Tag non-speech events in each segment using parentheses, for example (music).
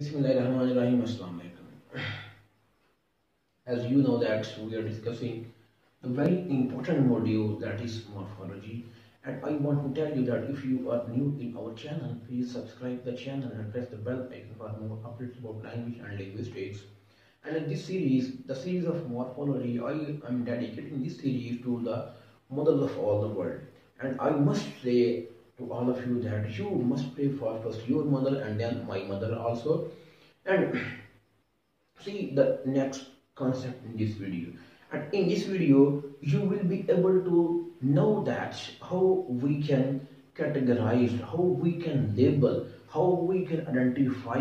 Bismillahirrahmanirrahim. As you know that we are discussing a very important module that is morphology. And I want to tell you that if you are new in our channel please subscribe the channel and press the bell icon for more updates about language and linguistics. And in this series the series of morphology I am dedicating this series to the model of all the world. And I must say to all of you that you must pray for first your mother and then my mother also. And see the next concept in this video. And in this video you will be able to know that how we can categorize how we can label how we can identify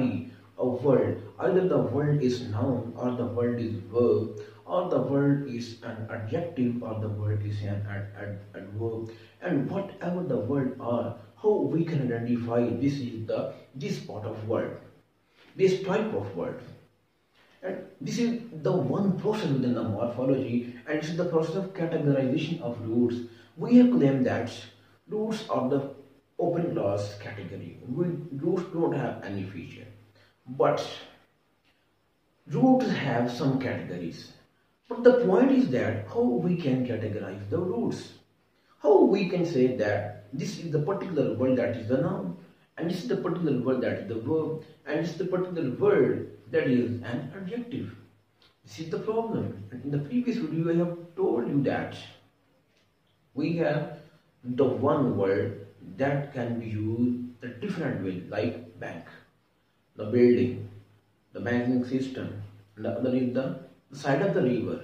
a word either the word is noun or the word is verb or the word is an adjective or the word is an ad, ad, adverb. And whatever the word are how we can identify this is the this part of word this type of word and this is the one process within the morphology and is the process of categorization of roots. We have claimed that roots are the open class category. We, roots don't have any feature but roots have some categories. But the point is that how we can categorize the roots. How we can say that this is the particular word that is the noun and this is the particular word that is the verb and this is the particular word that is an adjective. This is the problem. In the previous video i have told you that we have the one word that can be used a different way like bank the building the banking system and the other is the side of the river.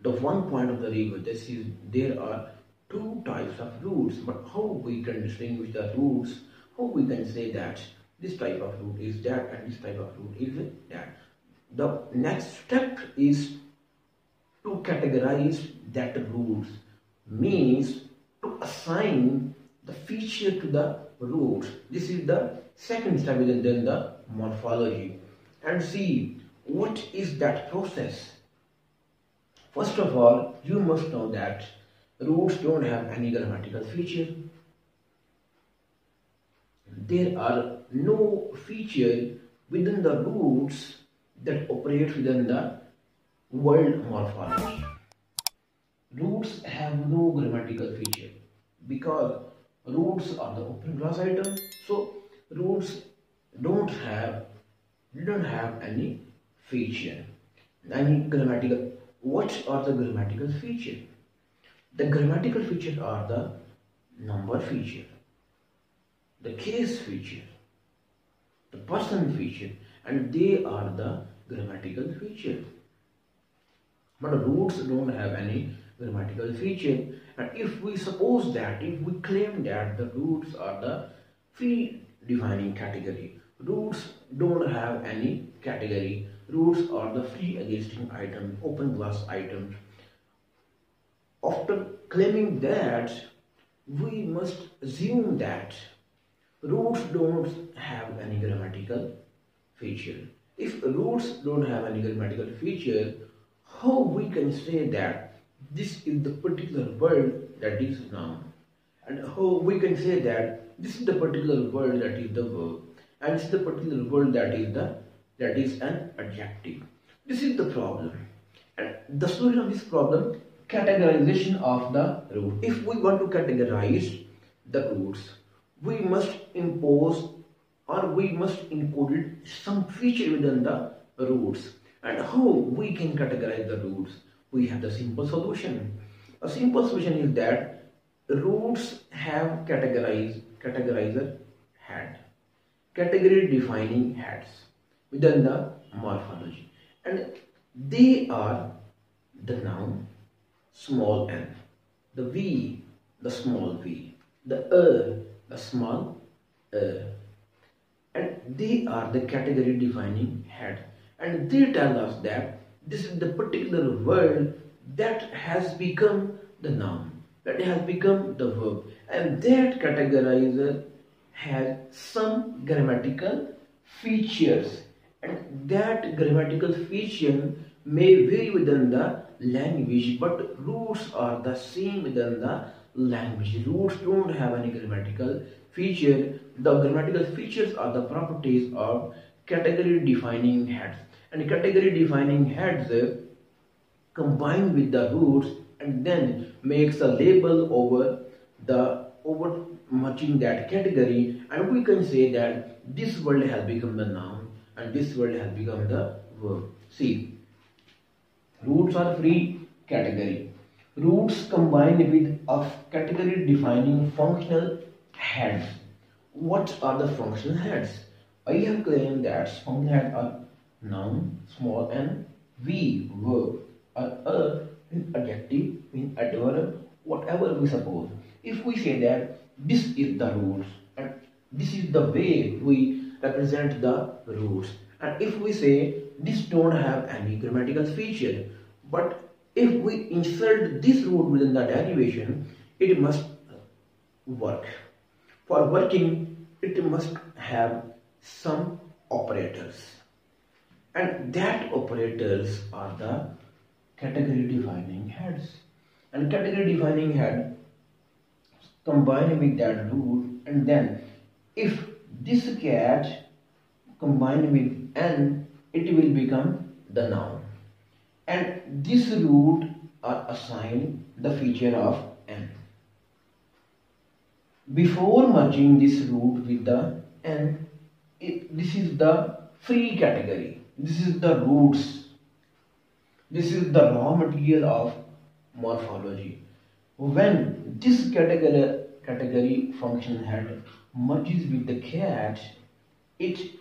The one point of the river this is there are two types of roots but how we can distinguish the roots? How we can say that this type of root is that and this type of root is that? The next step is to categorize that roots means to assign to the roots this is the second step within then the morphology. And see what is that process? First of all you must know that roots don't have any grammatical feature. There are no feature within the roots that operate within the world morphology. Roots have no grammatical feature because roots are the open class item. So roots don't have don't have any feature, any grammatical. What are the grammatical feature? The grammatical features are the number feature, the case feature, the person feature, and they are the grammatical feature. But roots don't have any grammatical feature. And if we suppose that, if we claim that the roots are the free defining category, roots don't have any category. Roots are the free existing item, open class items. After claiming that, we must assume that roots don't have any grammatical feature. If roots don't have any grammatical feature, how we can say that this is the particular word that is noun and how we can say that this is the particular word that is the verb and this is the particular word that is the that is an adjective. This is the problem. And the solution of this problem categorization of the root. If we want to categorize the roots we must impose or we must include some feature within the roots. And how we can categorize the roots we have the simple solution. A simple solution is that roots have categorized categorizer head category defining heads within the morphology. And they are the noun small n. The v the small v. The er the small er and they are the category defining head and they tell us that this is the particular word that has become the noun that has become the verb. And that categorizer has some grammatical features. And that grammatical feature may vary within the language but roots are the same within the language. Roots don't have any grammatical feature. The grammatical features are the properties of category defining heads and category defining heads uh, combine with the roots and then makes a label over the over merging that category. And we can say that this word has become the noun and this word has become the verb. See roots are free category. Roots combine with a category defining functional heads. What are the functional heads? I have claimed that functional heads are noun small n v verb or a adjective in adverb whatever we suppose. If we say that this is the roots and this is the way we represent the roots and if we say this don't have any grammatical feature but if we insert this root within the derivation it must work. For working it must have some operators and that operators are the category defining heads. And category defining head combine with that root and then if this cat combined with n it will become the noun. And this root are assigned the feature of n. Before merging this root with the n it, this is the free category this is the roots. This is the raw material of morphology. When this category, category function head merges with the cat, it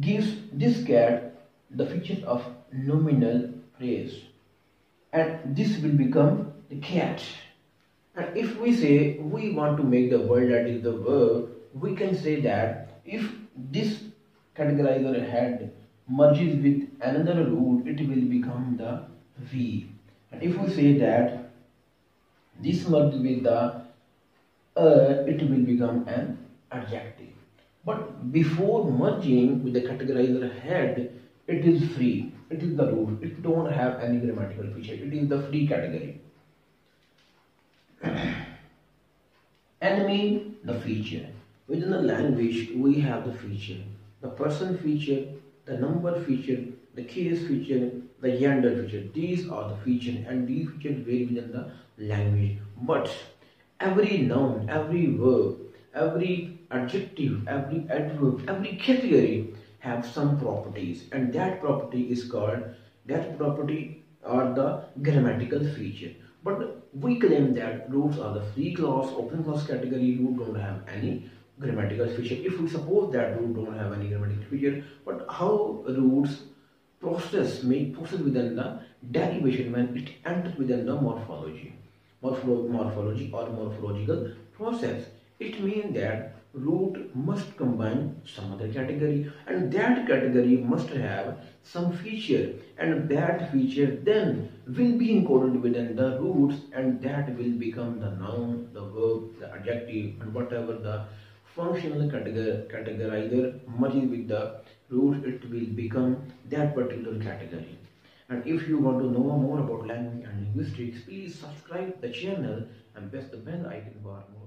gives this cat the feature of nominal phrase and this will become the cat. And if we say we want to make the word that is the verb we can say that if this categorizer head merges with another root it will become the v and if we say that this merged with the uh, it will become an adjective. But before merging with the categorizer head, it is free. It is the root. It don't have any grammatical feature. It is the free category. (clears throat) Enemy, the feature. Within the language, we have the feature. The person feature, the number feature, the case feature, the gender feature. These are the features and these features vary within the language. But every noun, every verb, every adjective, every adverb, every category have some properties and that property is called, that property are the grammatical feature. But we claim that roots are the free clause, open clause category, root don't have any grammatical feature. If we suppose that root don't have any grammatical feature, but how roots process may process within the derivation when it enters within the morphology morphology or morphological process it means that root must combine some other category and that category must have some feature and that feature then will be encoded within the roots and that will become the noun the verb the adjective and whatever the functional categorizer merges with the root it will become that particular category. And if you want to know more about language and linguistics please subscribe the channel and press the bell icon for more